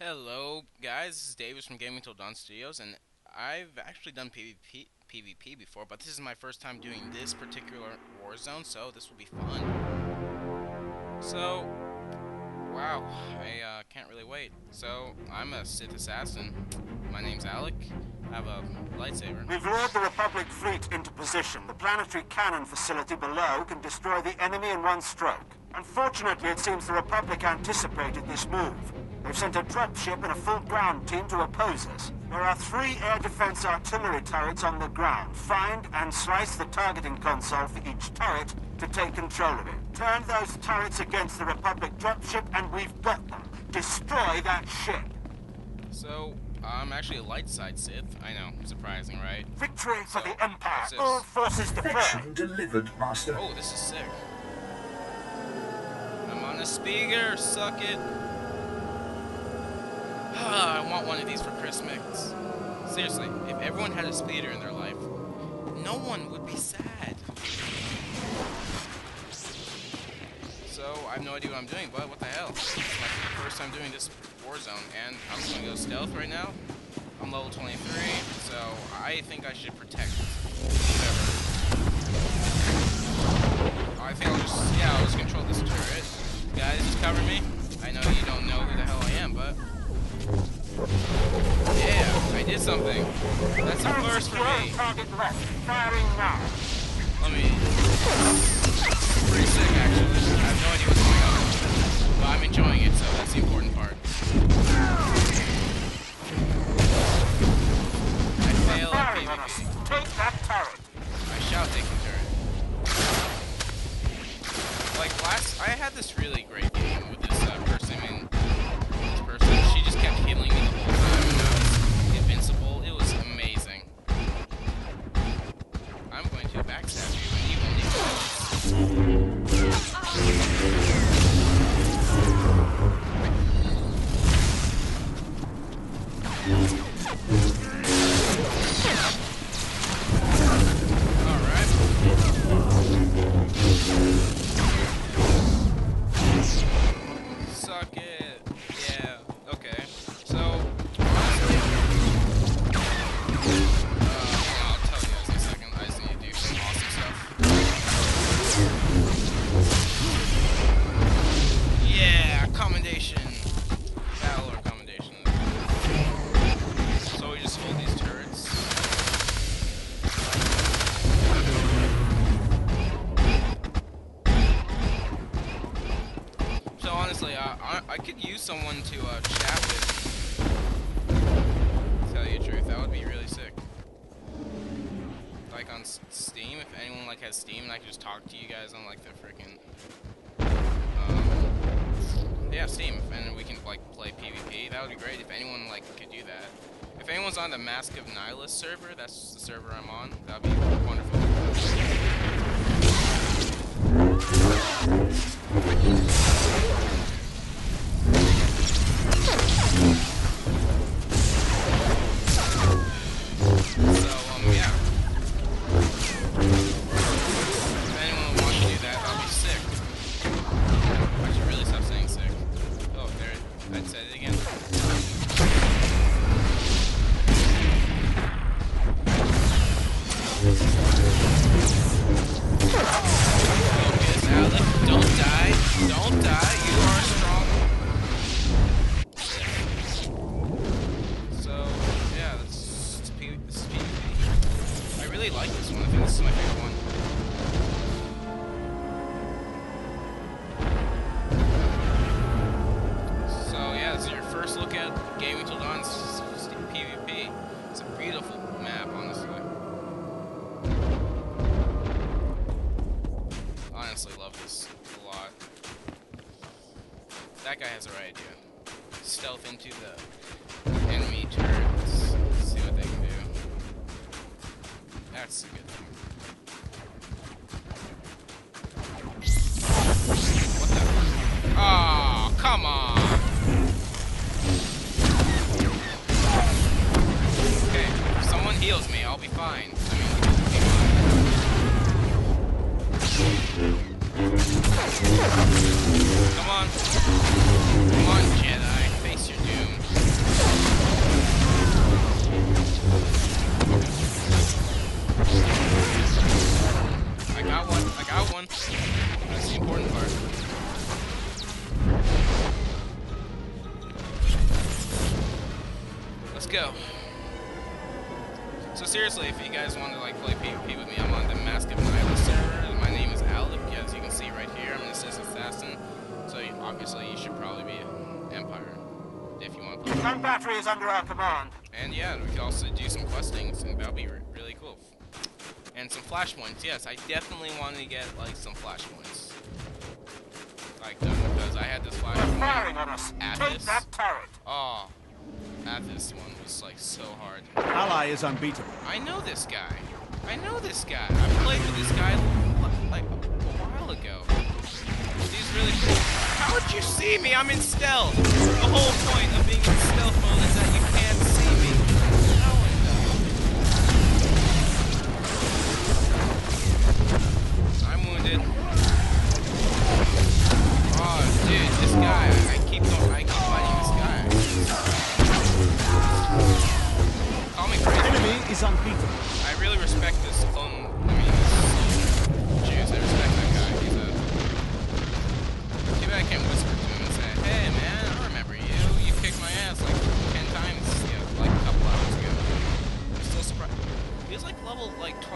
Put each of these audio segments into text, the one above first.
Hello, guys. This is Davis from Gaming Till Dawn Studios, and I've actually done PvP, PvP before, but this is my first time doing this particular Warzone, so this will be fun. So, wow, I uh, can't really wait. So, I'm a Sith assassin. My name's Alec. I have a lightsaber. We've lured the Republic fleet into position. The planetary cannon facility below can destroy the enemy in one stroke. Unfortunately, it seems the Republic anticipated this move. They've sent a dropship and a full ground team to oppose us. There are three air defense artillery turrets on the ground. Find and slice the targeting console for each turret to take control of it. Turn those turrets against the Republic dropship and we've got them. Destroy that ship. So, I'm actually a light side Sith. I know, surprising, right? Victory for the Empire. All forces deployed. Delivered, Master. Oh, this is sick. I'm on a speaker, suck it. Ah, I want one of these for Christmas. Seriously, if everyone had a speeder in their life, no one would be sad. So, I have no idea what I'm doing, but what the hell? First time doing this Warzone, and I'm just gonna go stealth right now. I'm level 23, so I think I should protect whatever. I think I'll just, yeah, I'll just control this turret. Guys, just cover me. I know you don't know who the hell I am, but... Yeah, I did something. That's a first for me. Target left. Firing now. Let me... Suck someone to uh, chat with. Tell you the truth, that would be really sick. Like on Steam, if anyone like has Steam, and I could just talk to you guys on like the freaking. Um, yeah, Steam, and we can like play PvP. That would be great if anyone like could do that. If anyone's on the Mask of Nihilus server, that's the server I'm on. That'd be wonderful. So, there, I said it again. Focus, Alec. Don't die. Don't die. You are strong. So, yeah, that's, that's PvP. I really like this one. I think this is my favorite one. Gaming s- s- PvP. It's a beautiful map, honestly. Honestly, love this a lot. That guy has the right idea. Stealth into the enemy turrets. See what they can do. That's a good thing. What the? Oh, come on! Heals me, I'll be fine. I mean. Come on. So seriously, if you guys want to like play PvP with me, I'm on the Mask of Nihilus server. My name is Alec, as you can see right here. I'm an assist assassin. So you, obviously you should probably be Empire if you want to play. Gun battery is under our command. And yeah, we could also do some questings, and that'll be re really cool. And some flashpoints. Yes, I definitely want to get like some flashpoints. Like them, because I had this They're firing on us. Take this. that turret. This one was like so hard. Ally is unbeatable. I know this guy. I know this guy. I played with this guy like a while ago. He's really cool. How would you see me? I'm in stealth. The whole point of being in stealth mode is that you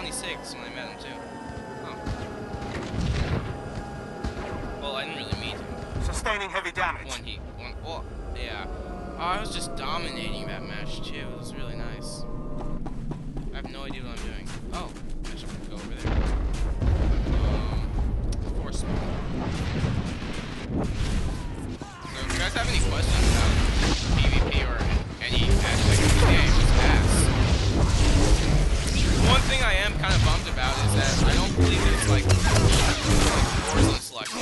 26 when I met him too. Huh. Well, I didn't really meet him. Sustaining heavy damage. One he, one, well, yeah. Oh, I was just dominating that match too. It was really nice. I have no idea what I'm doing. Oh, I should go over there. Um, of course. So, if you guys have any questions that I don't believe it's like, Warzone selection.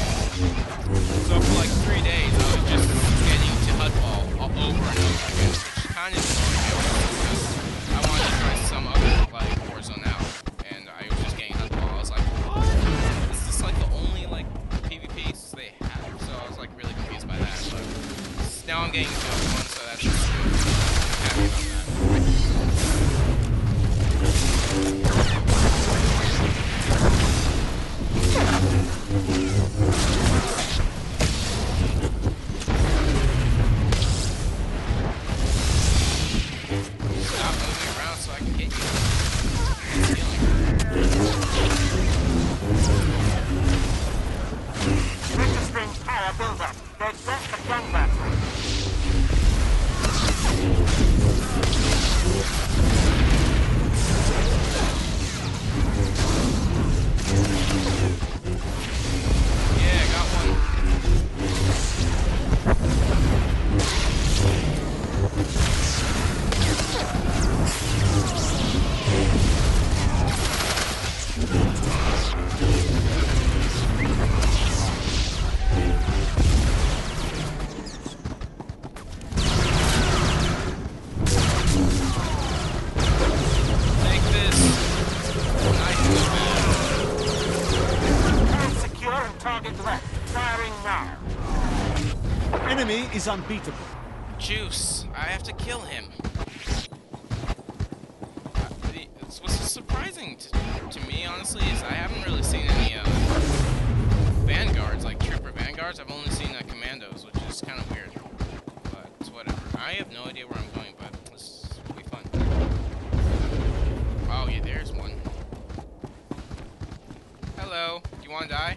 So for like three days, I was just getting to Huttball all over and over kind of Enemy is unbeatable. Juice. I have to kill him. What's surprising to, to me, honestly, is I haven't really seen any uh, vanguards, like trooper vanguards. I've only seen uh, commandos, which is kind of weird. But it's whatever. I have no idea where I'm going, but this will be fun. Oh yeah, there's one. Hello. Do you want to die?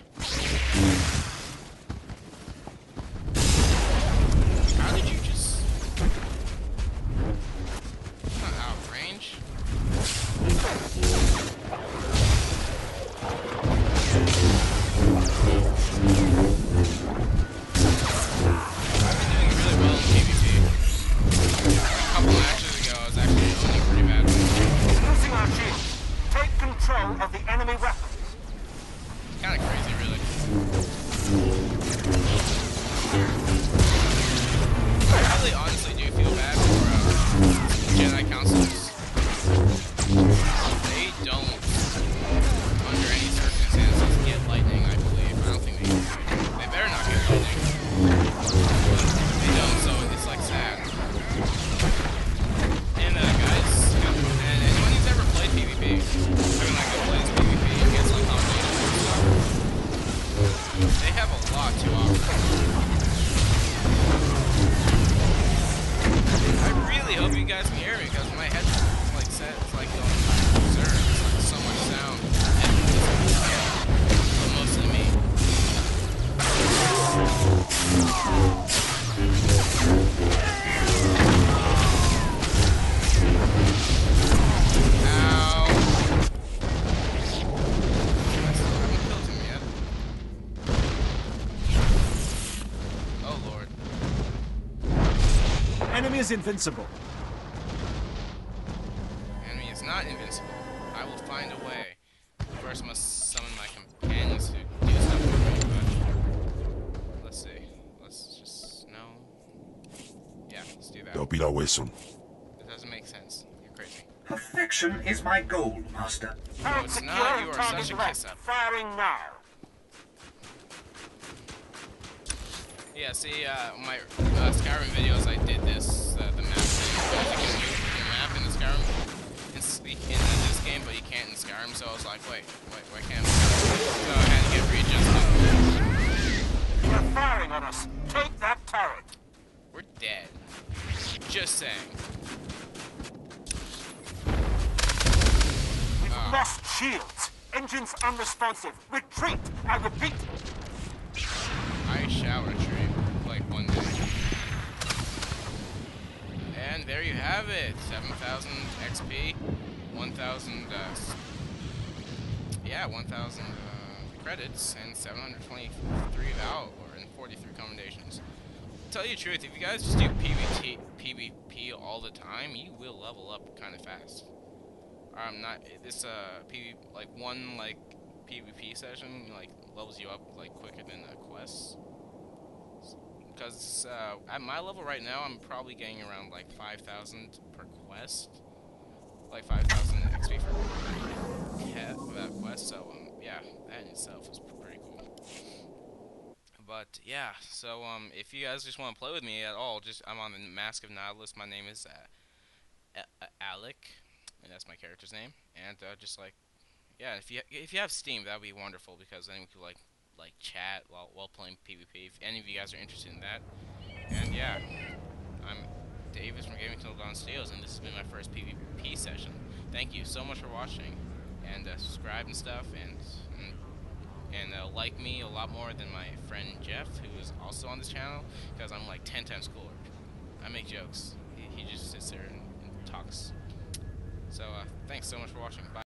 Because my like set, it's like going berserk. It's like so much sound. But mostly me. Oh. Enemy is invincible. Enemy is not invincible. I will find a way. First, I must summon my companions to do stuff for me, but... Let's see. Let's just... No. Yeah, let's do that. Don't be that way soon. It doesn't make sense. You're crazy. Perfection is my goal, Master. Turret it's not. You are such a left. kiss-up. Firing now. Yeah, see, uh, my uh, Skyrim videos, I did this, uh, the map thing. Game, but you can't in Skyrim, so I was like, wait, wait, why can't I? So I had to get readjusted. They're firing on us. Take that turret. We're dead. Just saying. We've Ah. lost shields. Engines unresponsive. Retreat. I repeat. I shall retreat, like one day. And there you have it, 7,000 XP, 1,000, uh, yeah, 1,000 uh, credits, and 723 valor, and 43 commendations. Tell you the truth, if you guys just do PvT, PvP all the time, you will level up kind of fast. Um, not this uh PV like one like PvP session like levels you up like quicker than a quest. Because uh, at my level right now, I'm probably getting around like 5,000 per quest, like 5,000 XP for that quest. So um, yeah, that in itself is pretty cool. But yeah, so um, if you guys just want to play with me at all, just I'm on the Mask of Nautilus. My name is uh, A- Alec, and that's my character's name. And uh, just like, yeah, if you if you have Steam, that would be wonderful because then we could like like chat while while playing PvP. If any of you guys are interested in that, and yeah, I'm Davis from Gaming Till Dawn Studios, and this has been my first PvP session. Thank you so much for watching, and uh, subscribe and stuff, and and, and uh, like me a lot more than my friend Jeff, who is also on this channel, because I'm like 10 times cooler. I make jokes. He, he just sits there and, and talks. So uh, thanks so much for watching. Bye.